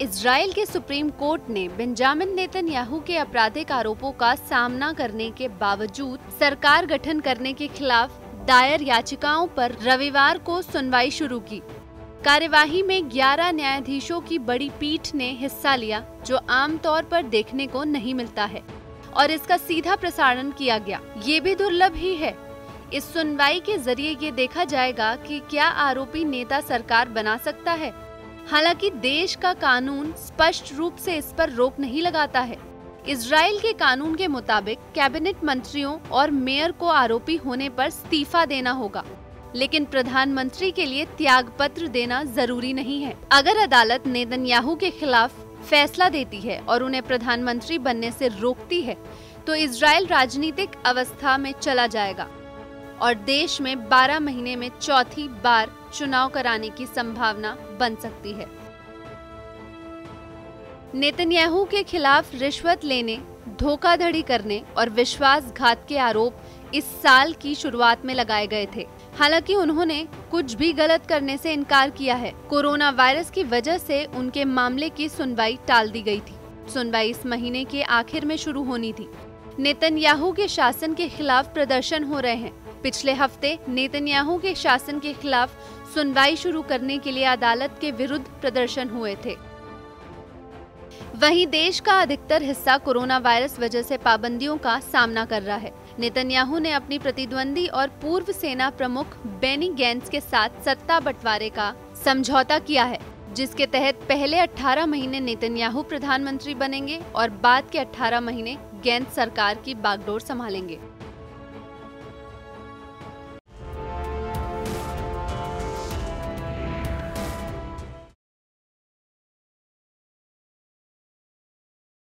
Israel के supreme court ने Benjamin Netanyahu के आपराधिक आरोपों का सामना करने के बावजूद सरकार गठन करने के खिलाफ दायर याचिकाओं पर रविवार को सुनवाई शुरू की। कार्यवाही में 11 न्यायाधीशों की बड़ी पीठ ने हिस्सा लिया, जो आमतौर पर देखने को नहीं मिलता है, और इसका सीधा प्रसारण किया गया। ये भी दुर्लभ ही है। इस सुनवाई के ज़रिए ये देखा जाएगा कि क्या आरोपी नेता सरकार बना सकता है। हालाँकि देश का कानून स्पष्ट रूप से इस पर रोक नहीं लगाता है। इसराइल के कानून के मुताबिक कैबिनेट मंत्रियों और मेयर को आरोपी होने पर इस्तीफा देना होगा। लेकिन प्रधानमंत्री के लिए त्याग पत्र देना ज़रूरी नहीं है। अगर अदालत नेतन्याहू के खिलाफ फैसला देती है और उन्हें प्रधानमंत्री बनने से रोकती है तो इसराइल राजनीतिक अवस्था में चला जाएगा। और देश में 12 महीने में चौथी बार चुनाव कराने की संभावना बन सकती है। नेतन्याहू के खिलाफ रिश्वत लेने, धोखाधड़ी करने और विश्वासघात के आरोप इस साल की शुरुआत में लगाए गए थे। हालाँकि उन्होंने कुछ भी गलत करने से इनकार किया है। कोरोना वायरस की वजह से उनके मामले की सुनवाई टाल दी गई थी। सुनवाई इस महीने के आखिर में शुरू होनी थी। नेतन्याहू के शासन के खिलाफ प्रदर्शन हो रहे हैं। पिछले हफ़्ते नेतन्याहू के शासन के खिलाफ सुनवाई शुरू करने के लिए अदालत के विरुद्ध प्रदर्शन हुए थे। वहीं देश का अधिकतर हिस्सा कोरोना वायरस वजह से पाबंदियों का सामना कर रहा है। नेतन्याहू ने अपनी प्रतिद्वंदी और पूर्व सेना प्रमुख बेनी गैंस के साथ सत्ता बंटवारे का समझौता किया है। जिसके तहत पहले 18 महीने नेतन्याहू प्रधानमंत्री बनेंगे और बाद के 18 महीने गेंद सरकार की बागडोर संभालेंगे।